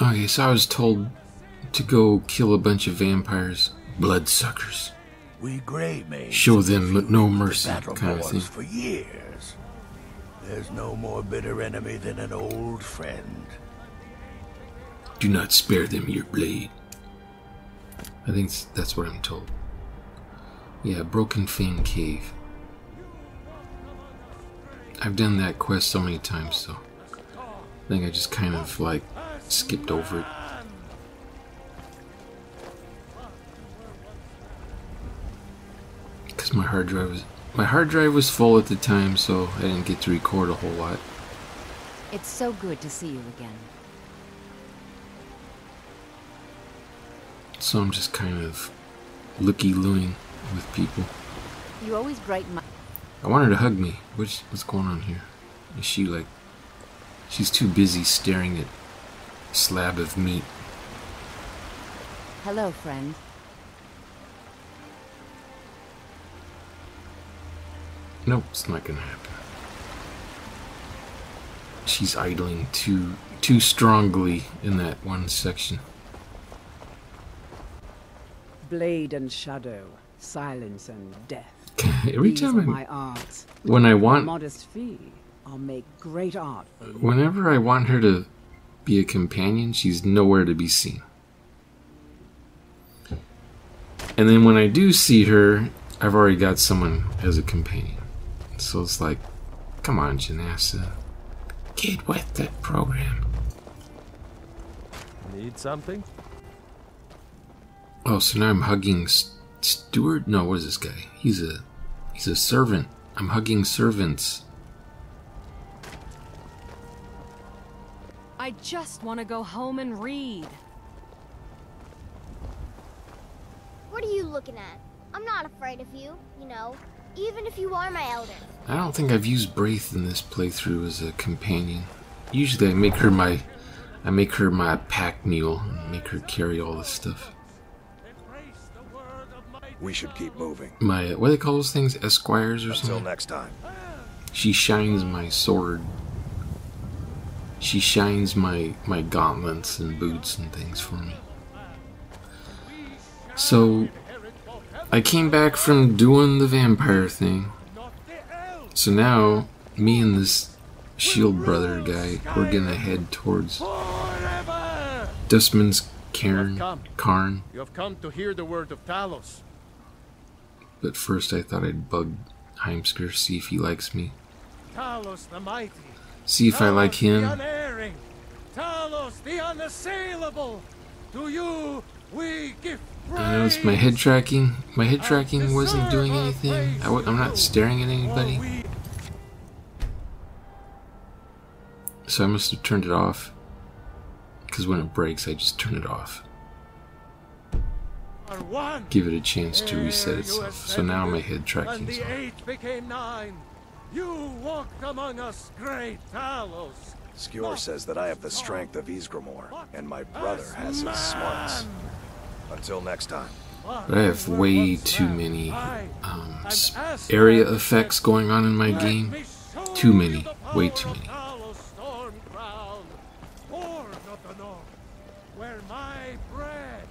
Okay, so I was told to go kill a bunch of vampires, bloodsuckers. We Maids Show them no with the mercy kind of thing. For years. There's no more bitter enemy than an old friend. Do not spare them your blade. I think that's what I'm told. Yeah, Broken Fang Cave. I've done that quest so many times, so I think I just kind of like skipped over it. Because my hard drive was my hard drive was full at the time, so I didn't get to record a whole lot. It's so good to see you again. So I'm just kind of looky looing with people. You always brighten my. I want her to hug me. What's what's going on here? Is she like she's too busy staring at slab of meat. Hello, friend. Nope, it's not gonna happen. She's idling too too strongly in that one section. Blade and shadow, silence and death. Every These time are I, my arts. when I want modest fee, I'll make great art whenever I want her to be a companion, she's nowhere to be seen. And then when I do see her, I've already got someone as a companion. So it's like, come on, Jenassa. Get with that program. Need something? Oh, so now I'm hugging S- Stewart? No, what is this guy? He's a he's a servant. I'm hugging servants. I just want to go home and read. What are you looking at? I'm not afraid of you, you know, even if you are my elder. I don't think I've used Braith in this playthrough as a companion. Usually I make her my I make her my pack mule and make her carry all this stuff. We should keep moving. My what do they call those things? Esquires or Until something? next time. She shines my sword. She shines my my gauntlets and boots and things for me. So I came back from doing the vampire thing. So now me and this shield brother guy we're gonna head towards Dustman's Cairn Karn. You have come to hear the word of Talos. But first I thought I'd bug Heimskr, see if he likes me. Talos the mighty. See if I like him. The unerring. Talos the unassailable. To you we give I noticed my head tracking. My head tracking wasn't doing anything. I w- I'm not staring at anybody. So I must have turned it off. Because when it breaks, I just turn it off. Give it a chance to reset itself. So now my head ascended, tracking's And the on. eight became nine. You walked among us, great Talos. Skjor says that I have the strength of Ysgramor, and my brother has his smarts. Until next time. I have way too many um, area effects going on in my game. Too many. Way too many. Talos storm crown, born of the north, where my bread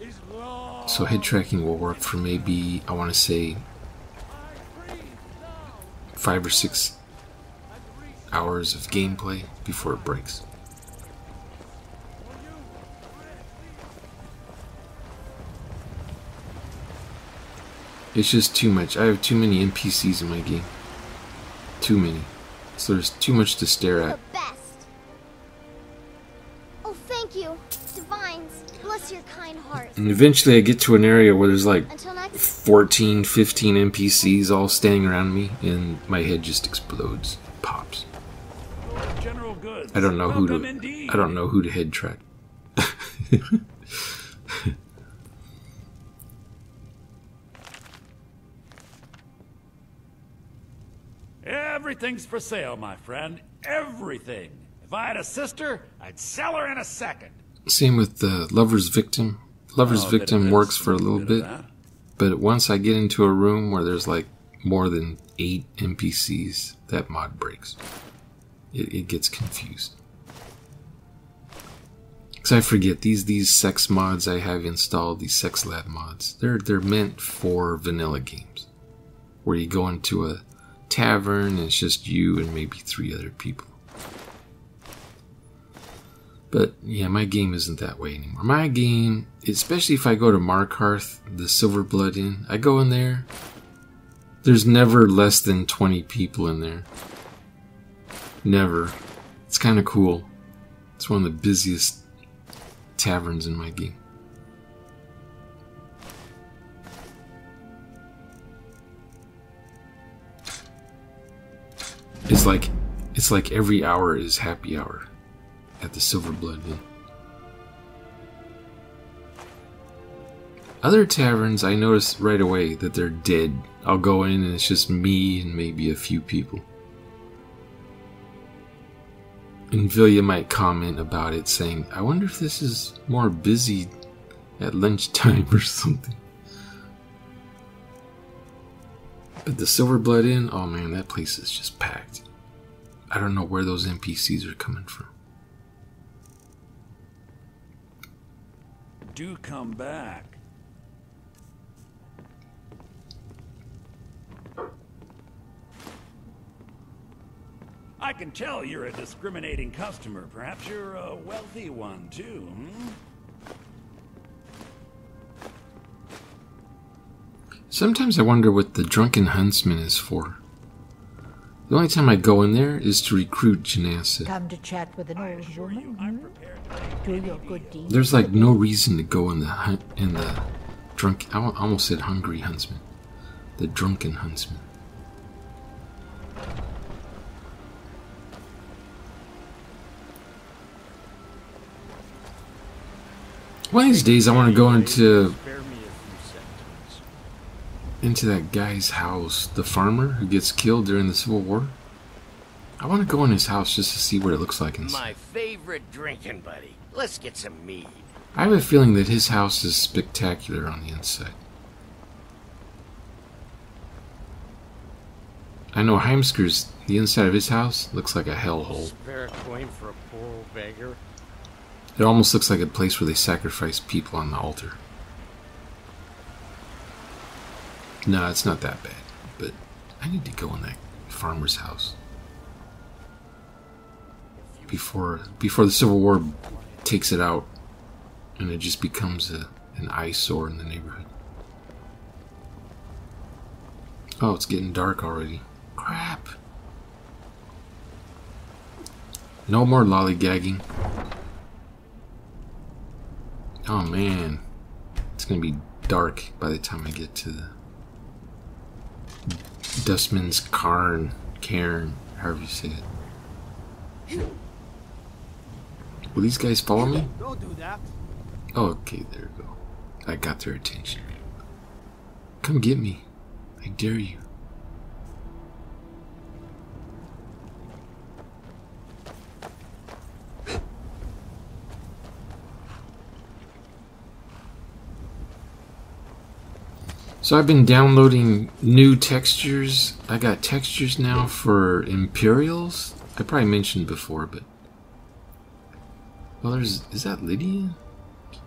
is long. So head tracking will work for maybe, I want to say, five or six hours of gameplay before it breaks. It's just too much. I have too many NPCs in my game. Too many. So there's too much to stare at. the best. Oh, thank you, Divines. Bless your kind heart. And eventually I get to an area where there's like Until 14, 15 NPCs all standing around me, and my head just explodes, pops. I don't know who to. I don't know who to head track. Everything's for sale, my friend. Everything. If I had a sister, I'd sell her in a second. Same with the lover's victim. Lover's Oh, a bit of victim works for a little bit bit. But once I get into a room where there's like more than eight NPCs, that mod breaks. It, it gets confused. Cause I forget these these sex mods I have installed, these sex lab mods. They're they're meant for vanilla games, where you go into a tavern and it's just you and maybe three other people. But yeah, my game isn't that way anymore. My game, especially if I go to Markarth, the Silver Blood Inn, I go in there. There's never less than 20 people in there. Never. It's kind of cool. It's one of the busiest taverns in my game. It's like it's like every hour is happy hour at the Silver Blood Inn. Other taverns, I notice right away that they're dead. I'll go in and it's just me and maybe a few people. And Vilja might comment about it, saying, I wonder if this is more busy at lunchtime or something. But the Silver Blood Inn, oh man, that place is just packed. I don't know where those NPCs are coming from. Do come back. I can tell you're a discriminating customer. Perhaps you're a wealthy one, too, hmm? Sometimes I wonder what the Drunken Huntsman is for. The only time I go in there is to recruit Jenassa. Come to chat with an old woman. Do your good deeds. There's like no reason to go in the hunt in the drunk. I almost said hungry huntsman, the drunken huntsman. One of these days, I want to go into Spare me a few seconds. Into that guy's house, the farmer who gets killed during the Civil War. I want to go in his house just to see what it looks like inside. My favorite drinking buddy. Let's get some mead. I have a feeling that his house is spectacular on the inside. I know Heimskr's, the inside of his house looks like a hellhole. Spare a coin for a poor old beggar. It almost looks like a place where they sacrifice people on the altar. No, it's not that bad, but I need to go in that farmer's house before before the Civil War takes it out and it just becomes a, an eyesore in the neighborhood. Oh, it's getting dark already. Crap. No more lollygagging. Oh man. It's gonna be dark by the time I get to the Dustman's Cairn, Cairn, however you say it. Will these guys follow me? Don't do that. Oh, okay, there we go. I got their attention. Come get me. I dare you. So I've been downloading new textures. I got textures now for Imperials. I probably mentioned before, but well, there's is that Lydia?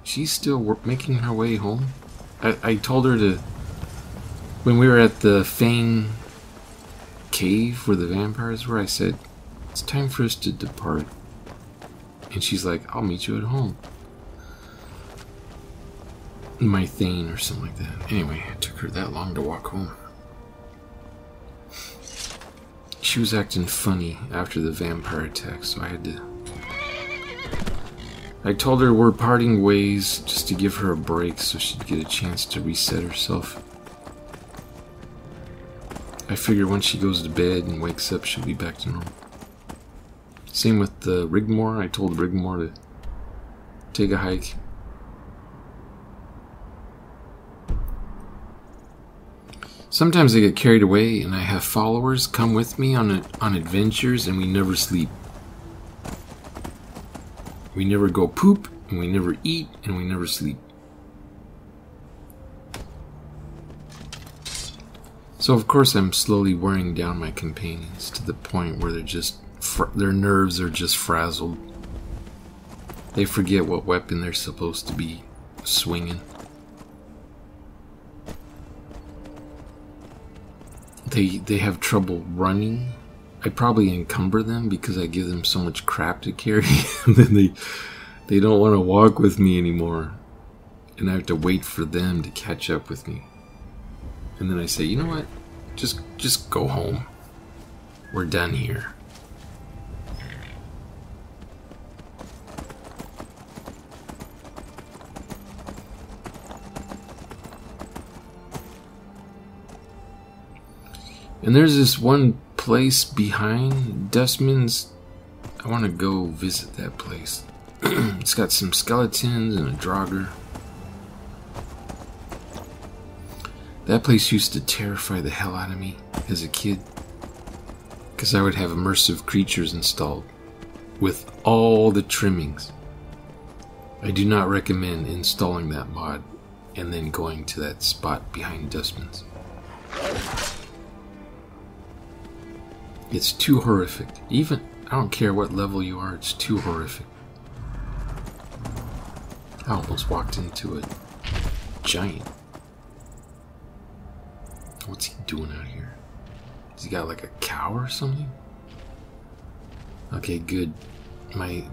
She's still making her way home. I, I told her to when we were at the Fane cave where the vampires were. I said it's time for us to depart, and she's like, "I'll meet you at home." My Thane or something like that. Anyway, it took her that long to walk home. She was acting funny after the vampire attack, so I had to. I told her we're parting ways just to give her a break so she'd get a chance to reset herself. I figure once she goes to bed and wakes up, she'll be back to normal. Same with the Rigmor. I told Rigmor to take a hike. Sometimes I get carried away and I have followers come with me on a, on adventures and we never sleep. We never go poop and we never eat and we never sleep. So of course I'm slowly wearing down my companions to the point where they're just their nerves are just frazzled. They forget what weapon they're supposed to be swinging. They they have trouble running. I probably encumber them because I give them so much crap to carry, and then they they don't want to walk with me anymore, and I have to wait for them to catch up with me. And then I say, you know what? Just just go home. We're done here. And there's this one place behind Dustman's. I want to go visit that place. it's got some skeletons and a Draugr. That place used to terrify the hell out of me as a kid. Because I would have immersive creatures installed with all the trimmings. I do not recommend installing that mod and then going to that spot behind Dustman's. It's too horrific. Even, I don't care what level you are, it's too horrific. I almost walked into a giant. What's he doing out here? Has he got like a cow or something? Okay, good. My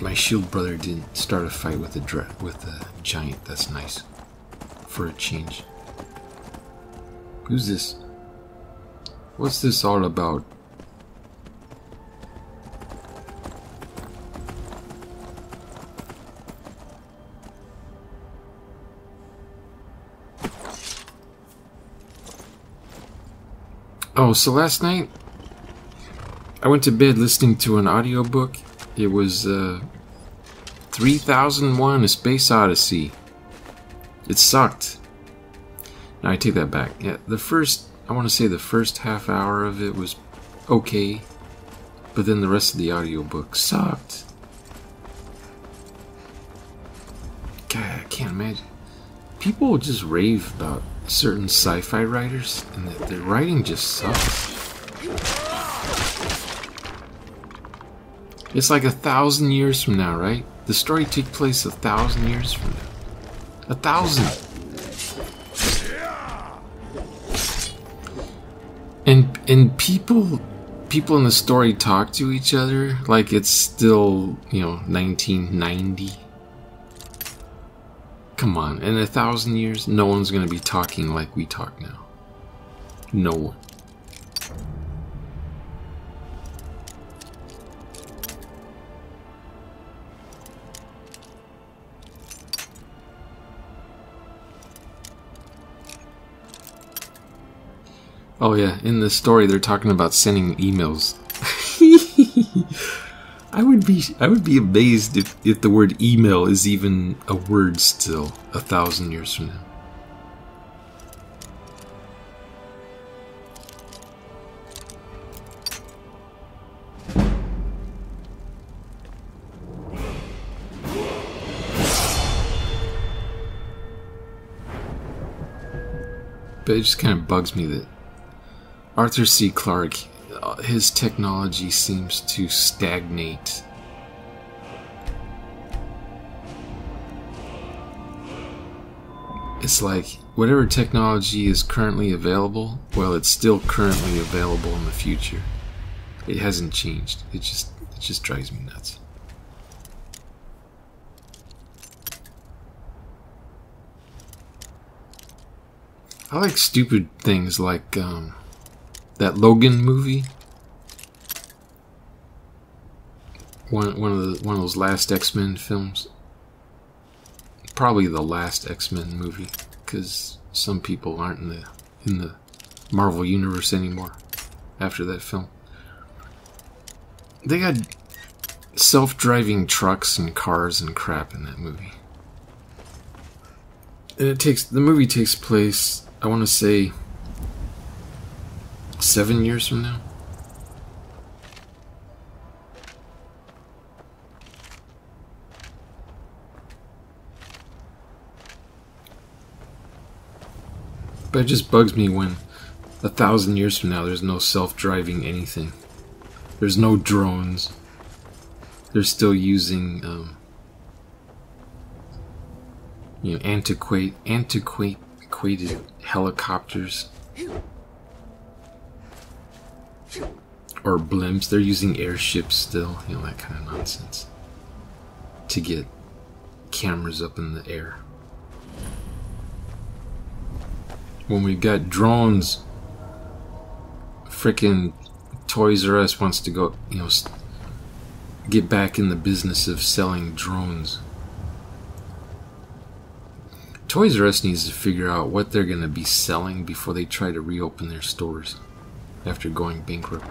my shield brother didn't start a fight with a with a giant. That's nice. For a change. Who's this? What's this all about? Oh, so last night I went to bed listening to an audiobook. It was uh 3001 A Space Odyssey. It sucked. Now I take that back. Yeah, the first I want to say the first half hour of it was okay, but then the rest of the audiobook sucked. God, I can't imagine. People just rave about certain sci-fi writers, and that their writing just sucks. It's like a thousand years from now, right? The story takes place a thousand years from now. A thousand. And people people in the story talk to each other like it's still, you know, 1990. Come on, in a thousand years, no one's gonna be talking like we talk now. No one. Oh yeah, in the story they're talking about sending emails. I would be I would be amazed if, if the word email is even a word still a thousand years from now. But it just kind of bugs me that Arthur C. Clarke, his technology seems to stagnate. It's like whatever technology is currently available, well, it's still currently available in the future. It hasn't changed. It just it just drives me nuts. I like stupid things like um, that Logan movie. One one of the one of those last X Men films. Probably the last X Men movie, because some people aren't in the in the Marvel universe anymore after that film. They got self-driving trucks and cars and crap in that movie. And it takes the movie takes place, I want to say seven years from now. But it just bugs me when a thousand years from now there's no self driving anything. There's no drones. they're still using um, you know antiquate antiquated helicopters or blimps. They're using airships still, you know that kind of nonsense to get cameras up in the air. When we've got drones, freaking Toys R Us wants to go, you know, get back in the business of selling drones. Toys R Us needs to figure out what they're going to be selling before they try to reopen their stores after going bankrupt.